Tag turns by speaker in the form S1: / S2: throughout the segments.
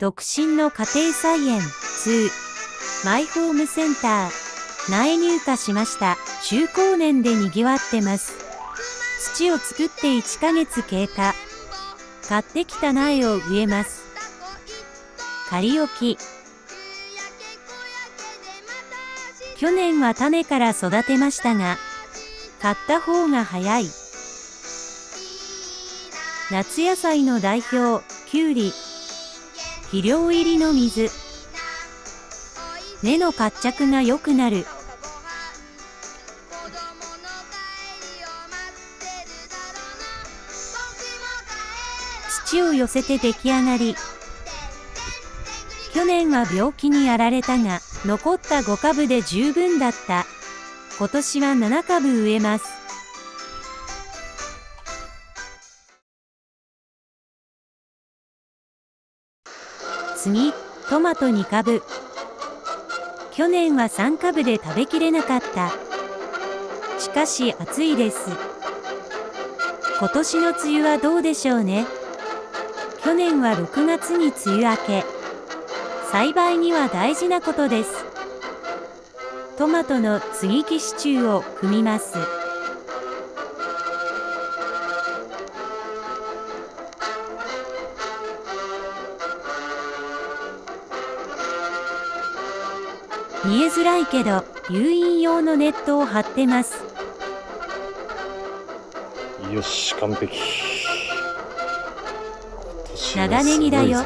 S1: 独身の家庭菜園2マイホームセンター。苗入荷しました。中高年で賑わってます。土を作って1ヶ月経過。買ってきた苗を植えます。仮置き。去年は種から育てましたが買った方が早い。夏野菜の代表きゅうり肥料入りの水。根の活着が良くなる。土を寄せて出来上がり。去年は病気にやられたが残った5株で十分だった。今年は7株植えます。次トマト2株。去年は3株で食べきれなかった。しかし暑いです。今年の梅雨はどうでしょうね。去年は6月に梅雨明け。栽培には大事なことです。トマトの接ぎ木支柱を組みます。見えづらいけど誘引用のネットを張ってます。
S2: よし完璧。
S1: 長ネギだよ。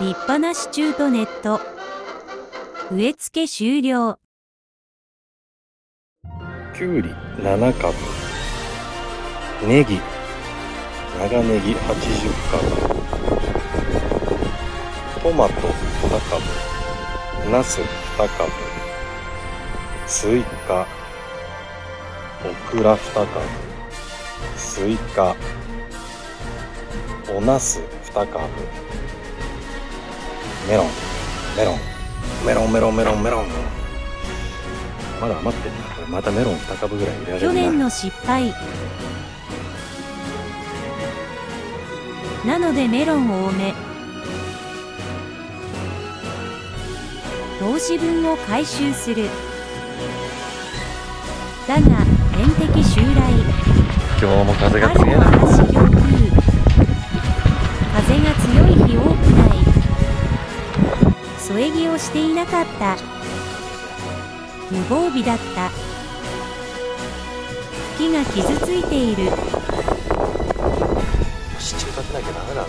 S1: 立派な支柱とネット。植え付け終了。
S2: きゅうり7株。ネギ。長ネギ80株トマト2株。ナス2株スイカオクラ2株。スイカおナス2株。メロン。メロンメロンメロンメロンメロン。まだ余ってるなこれまたメロン2株ぐらい入れられるな。
S1: 去年の失敗。なのでメロン多め。投資分を回収する。だが天敵襲来。
S2: 今日も風が強いな。
S1: 風風が強い日多くない。添え木をしていなかった。無防備だった。木が傷ついている。
S2: 支柱立てなきゃダメだな。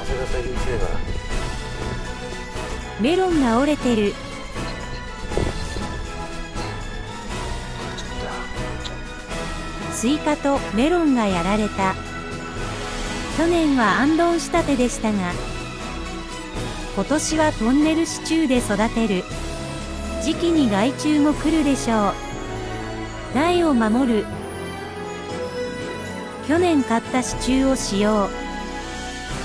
S2: 風が最近強いから
S1: メロンが折れてる。スイカとメロンがやられた。去年はアンドン仕立てでしたが今年はトンネル支柱で育てる。時期に害虫も来るでしょう。苗を守る。去年買った支柱を使用。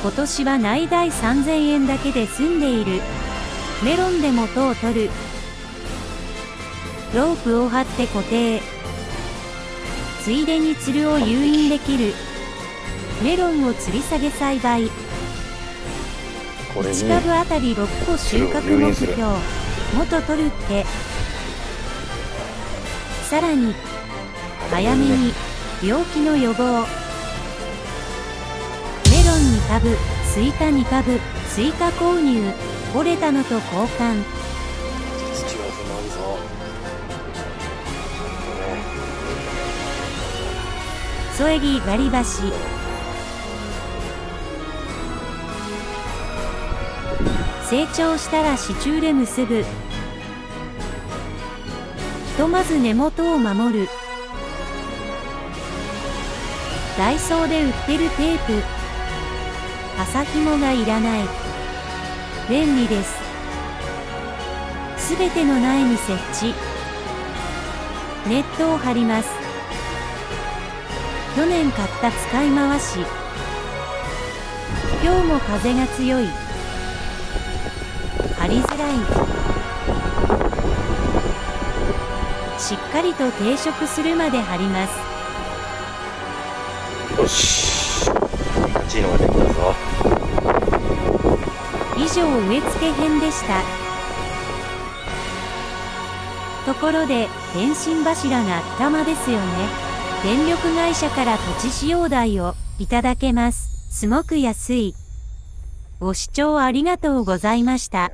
S1: 今年は内代3000円だけで済んでいる。メロンで元を取る。ロープを張って固定。ついでにつるを誘引できる。メロンを吊り下げ栽培。
S2: これに。
S1: 1株あたり6個収穫目標。元取るっけさらに早めに病気の予防。メロン2株スイカ2株スイカ購入折れたのと交換。
S2: 土は踏まんぞ
S1: 添え木割り箸。成長したら支柱で結ぶ。ひとまず根元を守る。ダイソーで売ってるテープ。麻紐がいらない便利です。すべての苗に設置。ネットを張ります。去年買った使い回し。今日も風が強い。張りづらい。しっかりと定食するまで張ります。
S2: よし。しいのができたぞ。
S1: 以上植え付け編でした。ところで電信柱が頭ですよね。電力会社から土地使用代をいただけます。すごく安い。ご視聴ありがとうございました。